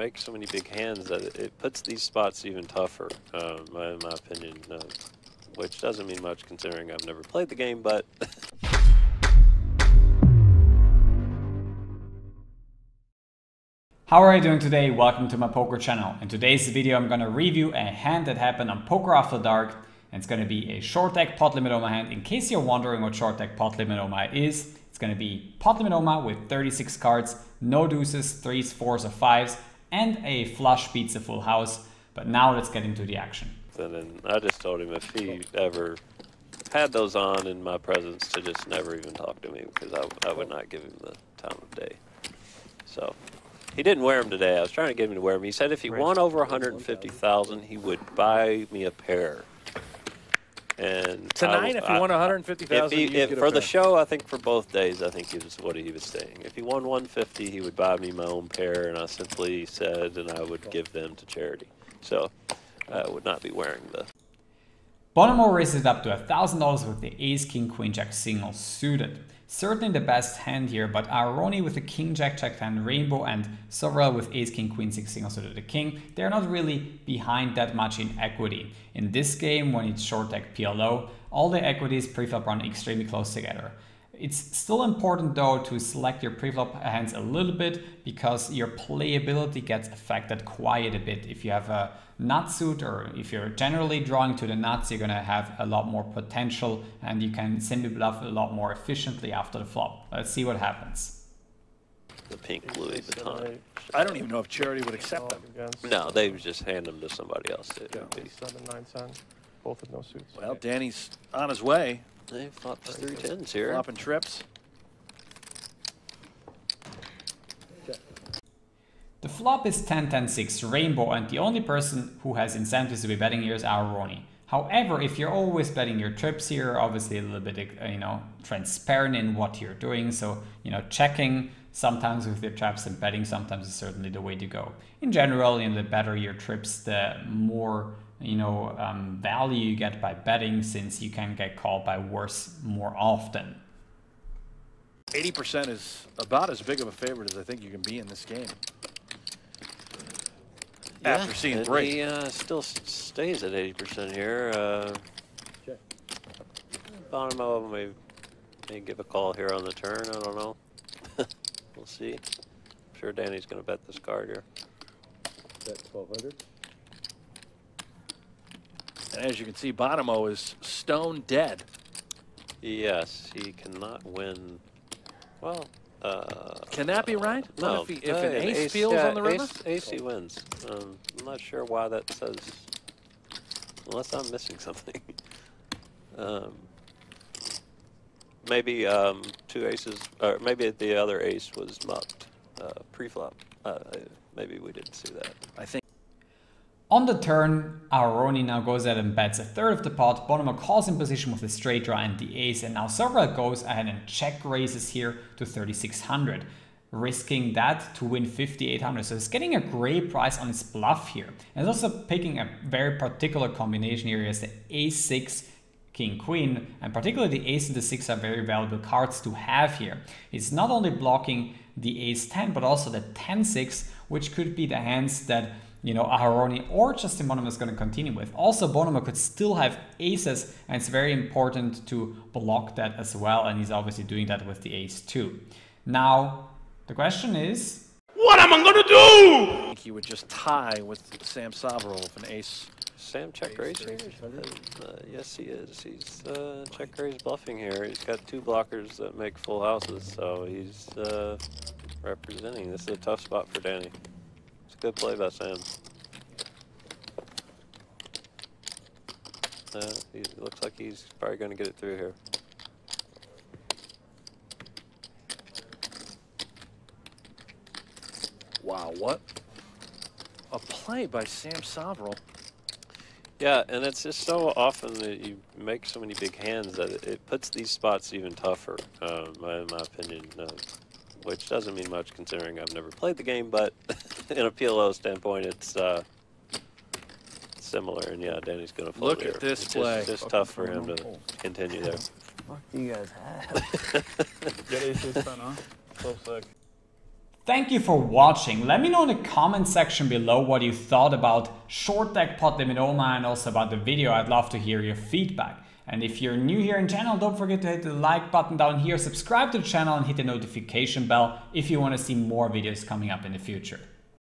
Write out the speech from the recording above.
make so many big hands that it, puts these spots even tougher, um, in my opinion. Uh, which doesn't mean much considering I've never played the game, but. How are you doing today? Welcome to my poker channel. In today's video I'm going to review a hand that happened on Poker After Dark and it's going to be a short deck pot limit Omaha hand. In case you're wondering what short deck pot limit Omaha is, it's going to be pot limit Omaha with 36 cards, no deuces, threes, fours or fives and a flush pizza full house. But now let's get into the action and then I just told him if he ever had those on in my presence to just never even talk to me because I, I would not give him the time of day. So he didn't wear them today. I was trying to get him to wear them. He said if he won over 150,000, he would buy me a pair. And tonight, I, if he won 150,000, for the show, I think for both days, I think he was what he was saying. If he won 150, he would buy me my own pair, and I simply said, and I would give them to charity. So I would not be wearing the. Bonomo raises up to $1,000 with the Ace, King, Queen, Jack single suited. Certainly the best hand here, but Aharoni with the King, Jack, Jack 10 Rainbow and Soverel with Ace, King, Queen, 6 single suited the King, they're not really behind that much in equity. In this game, when it's short deck PLO, all the equities preflop run extremely close together. It's still important though to select your preflop hands a little bit because your playability gets affected quite a bit. If you have a nut suit or if you're generally drawing to the nuts, you're gonna have a lot more potential and you can simply bluff a lot more efficiently after the flop. Let's see what happens. The pink Louis Vuitton. I don't even know if Charity would accept them. No, they would just hand them to somebody else. Yeah, seven, nine, ten, both with no suits. Well, Danny's on his way. They flopped three tens here. Flopping trips. The flop is 10-10-6 Rainbow and the only person who has incentives to be betting here is Aharoni. However, if you're always betting your trips here, obviously a little bit, uh, you know, transparent in what you're doing. So, you know, checking sometimes with your traps and betting sometimes is certainly the way to go. In general, you know, the better your trips, the more you know, um, value you get by betting since you can get called by worse more often. 80% is about as big of a favorite as I think you can be in this game. Yeah, After seeing three. He uh, still stays at 80% here. Uh, Bonomo may, may give a call here on the turn. I don't know. We'll see. I'm sure Danny's going to bet this card here. Bet 1200. And as you can see, Bonomo is stone dead. Yes, he cannot win. Well, uh, can that be right? No. If, he, if an ace, ace feels yeah, on the river? Ace, ace he wins. Um, I'm not sure why that says, unless I'm missing something. um, maybe um, two aces, or maybe the other ace was mucked uh, pre-flop. Uh, maybe we didn't see that. I think. On the turn, Aharoni now goes ahead and bets a third of the pot, Bonomo calls in position with the straight draw and the ace, and now Soverel goes ahead and check raises here to 3600, risking that to win 5800. So he's getting a great price on his bluff here. And he's also picking a very particular combination here. He has the ace-6, king queen and particularly the ace and the six are very valuable cards to have here it's not only blocking the ace 10 but also the 10 6 which could be the hands that you know, Aharoni or Justin Bonomo is going to continue with. Also, Bonomo could still have aces, and it's very important to block that as well, and he's obviously doing that with the ace too. Now, the question is... What am I going to do? I think he would just tie with Sam Soverel with an ace. Sam check raise here? Uh, yes, he is. He's uh, check raise bluffing here. He's got two blockers that make full houses, so he's uh, representing. This is a tough spot for Danny. It's a good play by Sam. Uh, he looks like he's probably going to get it through here. Wow, what a play by Sam Soverel. Yeah, and it's just so often that you make so many big hands that it, it puts these spots even tougher, um, in my opinion. Uh, which doesn't mean much considering I've never played the game, but in a PLO standpoint, it's uh, similar. And yeah, Danny's going to float Look here. at this it's play. Just, just tough for him to continue there. What do you guys have? Get ace ace ten, huh? So sick. Thank you for watching. Let me know in the comment section below what you thought about short deck pot limit Oma and also about the video. I'd love to hear your feedback. And if you're new here in channel, don't forget to hit the like button down here, subscribe to the channel and hit the notification bell if you want to see more videos coming up in the future.